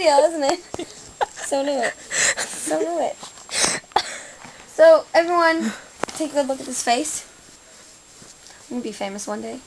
video, isn't it? So new it. So new it. So, everyone, take a good look at this face. I'm going to be famous one day.